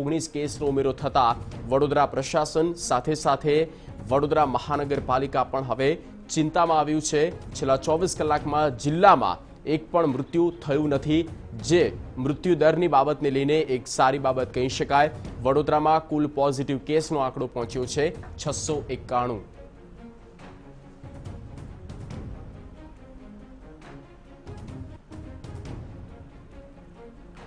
ઓગણીસ કેસનો ઉમેરો થતાં વડોદરા પ્રશાસન સાથે સાથે વડોદરા મહાનગરપાલિકા પણ હવે ચિંતામાં આવ્યું છે. છેલ્લા ચોવીસ કલાકમાં જિલ્લામાં એક પણ મૃત્યુ થયું નથી. જે મૃત્યુદરની બાબતને લઈને એક સારી બાબત કહી શકાય. વડોદરામાં કુલ પોઝિટિવ કેસનો આંકડો પહોંચ્યો છે છસો એકાણું.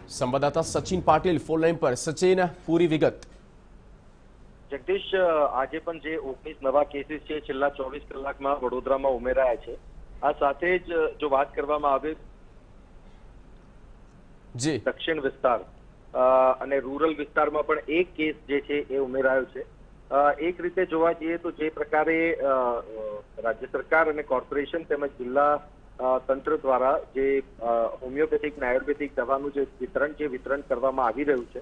સંવાદદાતા સચિન પાટીલ ફોન લાઈન પર સચિન પૂરી વિગત જગદીશ આજે પણ જે ઓગણીસ નવા કેસીસ છે છેલ્લા ચોવીસ કલાકમાં વડોદરામાં ઉમેરાયા છે આ સાથે જ જો વાત કરવામાં આવે જી દક્ષિણ વિસ્તાર અને રૂરલ વિસ્તારમાં પણ એક કેસ જે છે એ ઉમેરાયો છે. એક રીતે જોવા જઈએ તો જે પ્રકારે રાજ્ય સરકાર અને કોર્પોરેશન તેમજ જિલ્લા તંત્ર દ્વારા જે હોમિયોપેથિક અને આયુર્વેદિક દવાનું જે વિતરણ છે, વિતરણ કરવામાં આવી રહ્યું છે.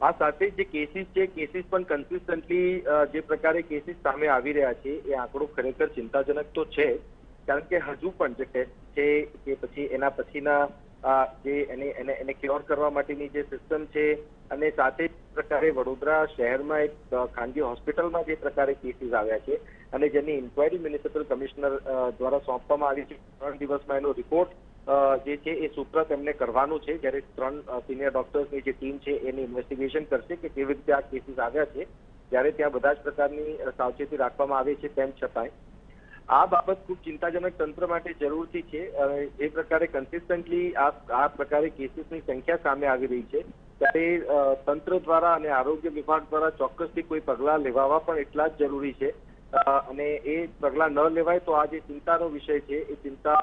આ સાથે જે કેસીસ છે કેસીસ પણ કન્સિસ્ટન્ટલી જે પ્રકારે કેસીસ સામે આવી રહ્યા છે, એ આંકડો ખરેખર ચિંતાજનક તો છે, કારણ કે હજુ પણ જે ટેસ્ટ છે, કે પછી એના પછીના જે એને એને એને ક્યોર કરવા માટેની જે સિસ્ટમ છે અને સાથે પ્રકારે વડોદરા શહેરમાં એક ખાનગી હોસ્પિટલમાં જે પ્રકારે કેસીસ આવ્યા છે અને જેની ઇન્ક્વાયરી મ્યુનિસિપલ કમિશનર દ્વારા સોંપવામાં આવી છે. ત્રણ દિવસમાં એનો રિપોર્ટ જે છે એ સૂત્ર તેમને કરવાનું છે. જ્યારે ત્રણ સિનિયર ડોક્ટર્સની જે ટીમ છે એની ઇન્વેસ્ટિગેશન કરશે કે કેવી રીતે આ કેસીસ આવ્યા છે. જ્યારે ત્યાં બધા જ પ્રકારની સાવચેતી રાખવામાં આવે છે તેમ છતાંય. આ બાબત ખૂબ ચિંતાજનક તંત્ર માટે જરૂરથી છે. જે પ્રકારે કન્સિસ્ટન્ટલી આ પ્રકારે કેસીસની સંખ્યા સામે આવી રહી છે. ત્યારે તંત્ર દ્વારા અને આરોગ્ય વિભાગ દ્વારા ચોક્કસથી કોઈ પગલાં લેવાવા પણ એટલા જ જરૂરી છે. અને એ પગલાં ન લેવાય તો આ જે ચિંતાનો વિષય છે, એ ચિંતા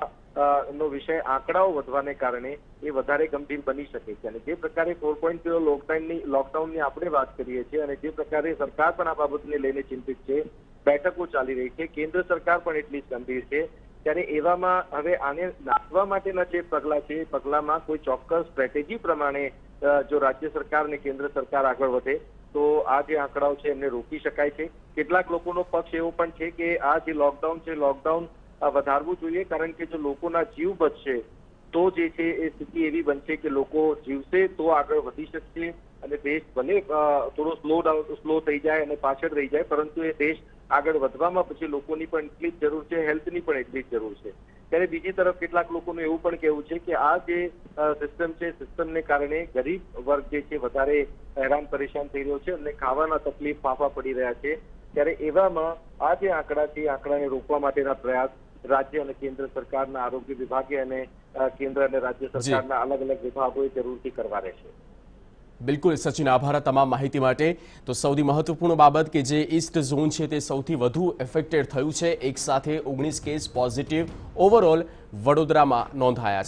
નો વિષય આંકડાઓ વધવાને કારણે એ વધારે ગંભીર બની શકે છે. અને જે પ્રકારે ફોર પોઈન્ટ ઝીરો લોકડાઉનની લોકડાઉનની આપણે વાત કરીએ છીએ અને જે પ્રકારે સરકાર પણ આ બાબતને લઈને ચિંતિત છે બેઠકો ચાલી રહી છે. કેન્દ્ર સરકાર પણ એટલી જ ગંભીર છે. ત્યારે એવામાં હવે આને નાથવા માટેના જે પગલાં છે, એ પગલામાં કોઈ ચોક્કસ સ્ટ્રેટેજી પ્રમાણે જો રાજ્ય સરકાર અને કેન્દ્ર સરકાર આગળ વધે, તો આ જે આંકડાઓ છે એમને રોકી શકાય છે. કેટલાક લોકોનો પક્ષ એવો પણ છે કે આ જે લોકડાઉન છે લોકડાઉન વધારવું જોઈએ. કારણ કે જો લોકોના જીવ બચશે, તો જે છે એ સ્થિતિ એવી બનશે કે લોકો જીવશે તો આગળ વધી શકશે અને દેશ ભલે થોડો સ્લો ડાઉન સ્લો થઈ જાય અને પાછળ રહી જાય, પરંતુ એ દેશ આગળ વધવામાં પછી લોકોની પણ એટલી જ જરૂર છે હેલ્થની પણ એટલી જ જરૂર છે. ત્યારે બીજી તરફ કેટલાક લોકોનું એવું પણ કહેવું છે કે આ જે સિસ્ટમ છે સિસ્ટમને કારણે ગરીબ વર્ગ જે છે વધારે હેરાન પરેશાન થઈ રહ્યો છે અને ખાવાના તકલીફ ફાંફા પડી રહ્યા છે. ત્યારે એવામાં આ જે આંકડા છે આંકડાને રોકવા માટેના પ્રયાસ રાજ્ય અને કેન્દ્ર સરકારના આરોગ્ય વિભાગે અને કેન્દ્ર અને રાજ્ય સરકારના અલગ અલગ વિભાગોએ જરૂરથી કરવા રહેશે. બિલકુલ સચિન, આભાર તમામ માહિતી માટે. તો સૌથી મહત્વપૂર્ણ બાબત કે જે ઈસ્ટ ઝોન છે તે સૌથી વધુ એફેક્ટેડ થયું છે. એક સાથે ઓગણીસ કેસ પોઝિટિવ ઓવરઓલ વડોદરામાં નોંધાયા છે.